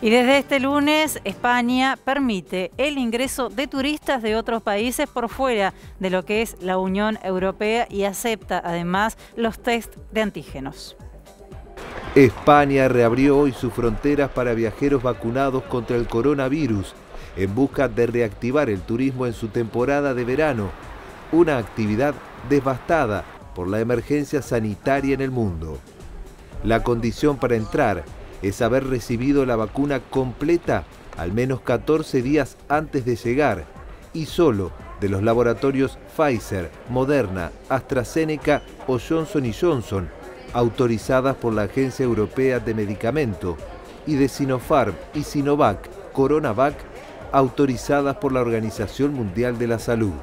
Y desde este lunes, España permite el ingreso de turistas de otros países por fuera de lo que es la Unión Europea y acepta además los test de antígenos. España reabrió hoy sus fronteras para viajeros vacunados contra el coronavirus en busca de reactivar el turismo en su temporada de verano, una actividad devastada por la emergencia sanitaria en el mundo. La condición para entrar es haber recibido la vacuna completa al menos 14 días antes de llegar y solo de los laboratorios Pfizer, Moderna, AstraZeneca o Johnson Johnson, autorizadas por la Agencia Europea de Medicamento, y de Sinopharm y Sinovac, Coronavac, autorizadas por la Organización Mundial de la Salud.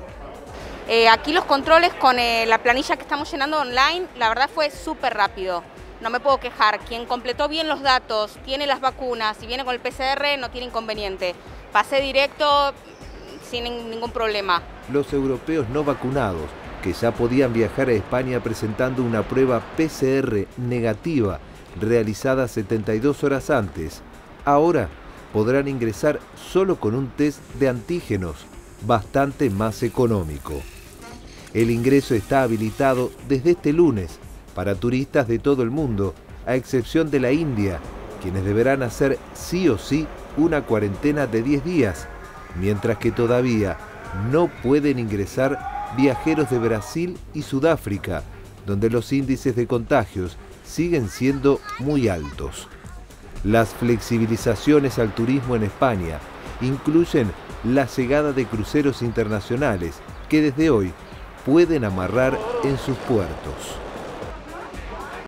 Eh, aquí los controles con eh, la planilla que estamos llenando online, la verdad fue súper rápido no me puedo quejar. Quien completó bien los datos, tiene las vacunas y viene con el PCR, no tiene inconveniente. Pasé directo sin ningún problema. Los europeos no vacunados, que ya podían viajar a España presentando una prueba PCR negativa realizada 72 horas antes, ahora podrán ingresar solo con un test de antígenos, bastante más económico. El ingreso está habilitado desde este lunes para turistas de todo el mundo, a excepción de la India, quienes deberán hacer sí o sí una cuarentena de 10 días, mientras que todavía no pueden ingresar viajeros de Brasil y Sudáfrica, donde los índices de contagios siguen siendo muy altos. Las flexibilizaciones al turismo en España incluyen la llegada de cruceros internacionales que desde hoy pueden amarrar en sus puertos.